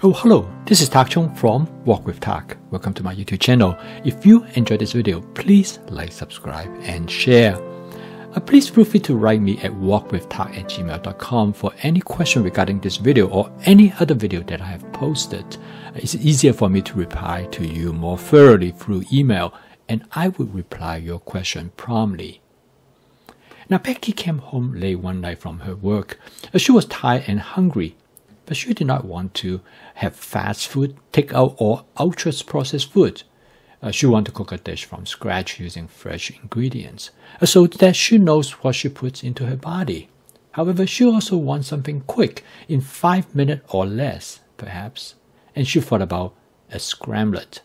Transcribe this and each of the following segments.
Oh, hello, this is Tak Chung from Wok with Tak. Welcome to my YouTube channel. If you enjoyed this video, please like, subscribe, and share. Uh, please feel free to write me at wokwithtak at gmail.com for any question regarding this video or any other video that I have posted. Uh, it's easier for me to reply to you more thoroughly through email, and I will reply your question promptly. Now, Becky came home late one night from her work. Uh, she was tired and hungry but she did not want to have fast food, takeout, or ultra processed food. Uh, she wanted to cook a dish from scratch using fresh ingredients uh, so that she knows what she puts into her body. However, she also wants something quick, in five minutes or less, perhaps, and she thought about a scrambled.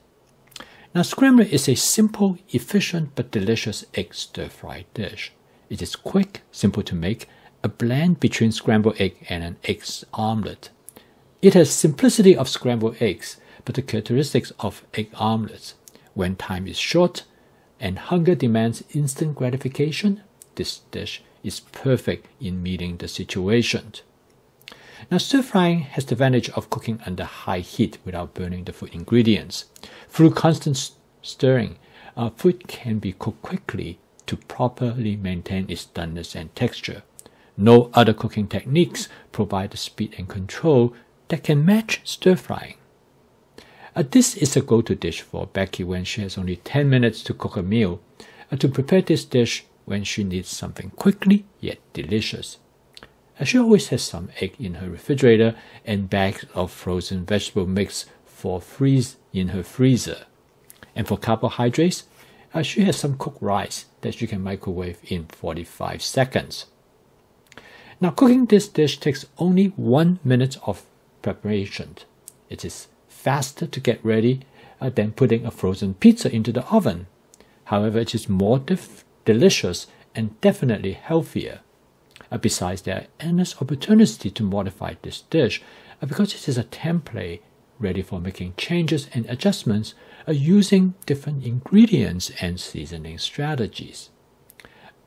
Now, scrambled is a simple, efficient, but delicious egg stir fry dish. It is quick, simple to make, a blend between scrambled egg and an egg omelette. It has simplicity of scrambled eggs, but the characteristics of egg omelets. When time is short and hunger demands instant gratification, this dish is perfect in meeting the situation. Now, stir frying has the advantage of cooking under high heat without burning the food ingredients. Through constant stirring, uh, food can be cooked quickly to properly maintain its doneness and texture. No other cooking techniques provide the speed and control that can match stir frying. Uh, this is a go-to dish for Becky when she has only 10 minutes to cook a meal. Uh, to prepare this dish when she needs something quickly yet delicious. Uh, she always has some egg in her refrigerator and bags of frozen vegetable mix for freeze in her freezer. And for carbohydrates, uh, she has some cooked rice that she can microwave in 45 seconds. Now, cooking this dish takes only one minute of preparation. It is faster to get ready uh, than putting a frozen pizza into the oven. However, it is more delicious and definitely healthier. Uh, besides, there are endless opportunity to modify this dish uh, because it is a template ready for making changes and adjustments uh, using different ingredients and seasoning strategies.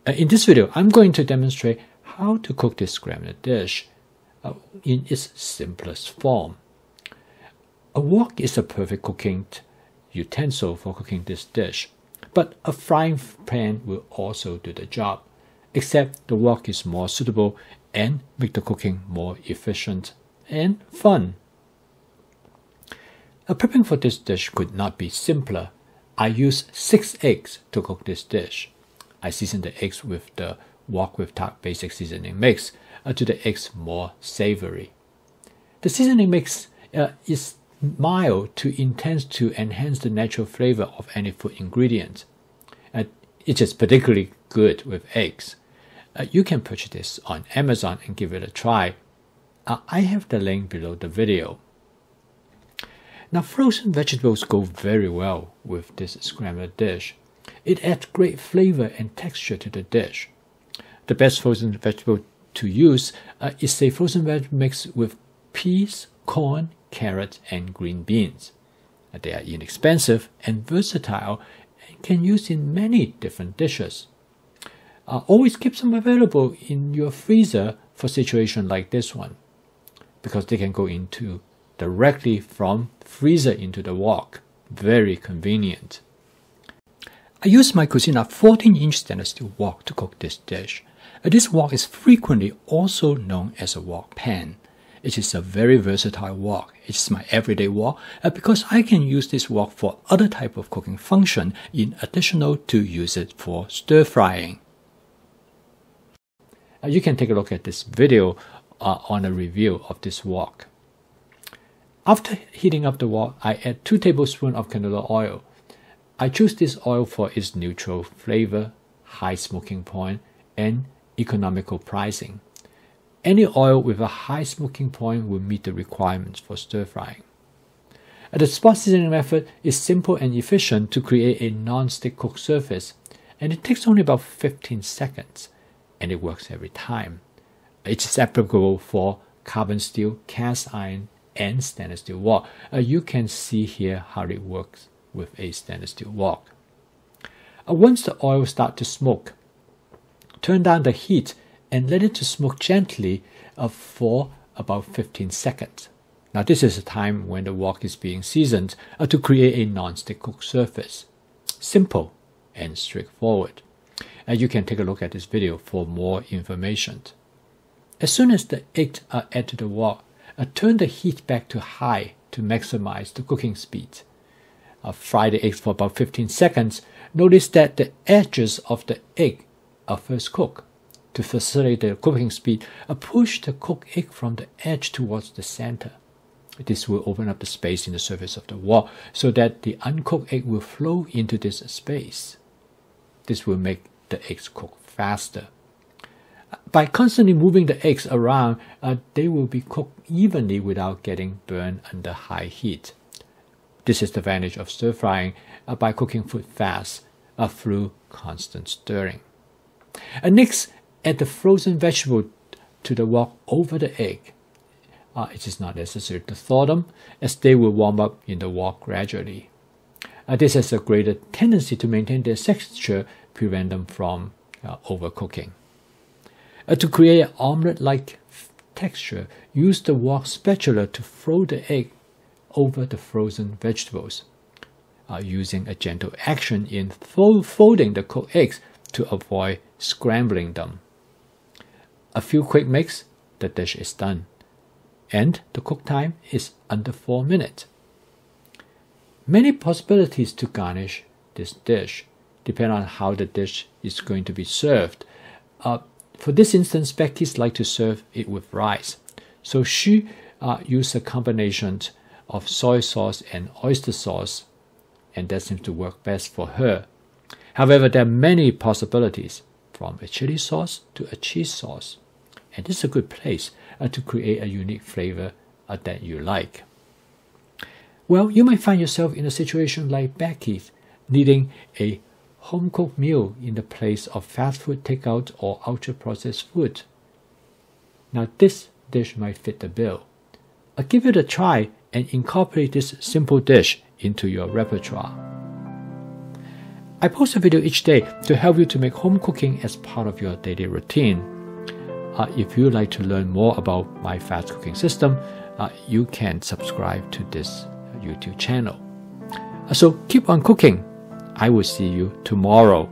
Uh, in this video, I'm going to demonstrate how to cook this scrambled dish uh, in its simplest form. A wok is a perfect cooking utensil for cooking this dish, but a frying pan will also do the job, except the wok is more suitable and make the cooking more efficient and fun. A prepping for this dish could not be simpler. I use six eggs to cook this dish. I season the eggs with the Wok with Tak basic seasoning mix uh, to the eggs more savory. The seasoning mix uh, is mild to intense to enhance the natural flavor of any food ingredient. Uh, it is particularly good with eggs. Uh, you can purchase this on Amazon and give it a try. Uh, I have the link below the video. Now, frozen vegetables go very well with this scrambled dish. It adds great flavor and texture to the dish. The best frozen vegetable to use uh, is a frozen vegetable mix with peas, corn, carrot, and green beans. Uh, they are inexpensive and versatile and can use in many different dishes. Uh, always keep some available in your freezer for situation like this one because they can go into directly from freezer into the wok. Very convenient. I use my Cucina 14 inch stainless steel wok to cook this dish. This wok is frequently also known as a wok pan. It is a very versatile wok. It's my everyday wok uh, because I can use this wok for other type of cooking function in additional to use it for stir frying. Uh, you can take a look at this video uh, on a review of this wok. After heating up the wok, I add 2 tablespoons of canola oil. I choose this oil for its neutral flavor, high smoking point, and economical pricing. Any oil with a high smoking point will meet the requirements for stir frying. The spot seasoning method is simple and efficient to create a non-stick cook surface, and it takes only about 15 seconds, and it works every time. It is applicable for carbon steel, cast iron, and stainless steel wok. Uh, you can see here how it works with a stainless steel wok. Uh, once the oil starts to smoke, Turn down the heat and let it to smoke gently uh, for about 15 seconds. Now this is a time when the wok is being seasoned uh, to create a non-stick cook surface. Simple and straightforward. And you can take a look at this video for more information. As soon as the eggs are added to the wok, uh, turn the heat back to high to maximize the cooking speed. Uh, fry the eggs for about 15 seconds. Notice that the edges of the egg are first cook. To facilitate the cooking speed, uh, push the cooked egg from the edge towards the center. This will open up the space in the surface of the wall so that the uncooked egg will flow into this space. This will make the eggs cook faster. By constantly moving the eggs around, uh, they will be cooked evenly without getting burned under high heat. This is the advantage of stir frying uh, by cooking food fast uh, through constant stirring. And next, add the frozen vegetable to the wok over the egg. Uh, it is not necessary to thaw them as they will warm up in the wok gradually. Uh, this has a greater tendency to maintain their texture, prevent them from uh, overcooking. To create an omelette-like texture, use the wok spatula to throw the egg over the frozen vegetables, using a gentle action in folding the cooked eggs to avoid scrambling them. A few quick makes, the dish is done, and the cook time is under 4 minutes. Many possibilities to garnish this dish depend on how the dish is going to be served. Uh, for this instance, Becky's like to serve it with rice. So she uh, used a combination of soy sauce and oyster sauce, and that seems to work best for her. However, there are many possibilities, from a chili sauce to a cheese sauce, and this is a good place uh, to create a unique flavor uh, that you like. Well, you might find yourself in a situation like Becky's, needing a home cooked meal in the place of fast food takeout or ultra processed food. Now, this dish might fit the bill. I'll give it a try and incorporate this simple dish into your repertoire. I post a video each day to help you to make home cooking as part of your daily routine. Uh, if you'd like to learn more about my fast cooking system, uh, you can subscribe to this YouTube channel. Uh, so keep on cooking I will see you tomorrow.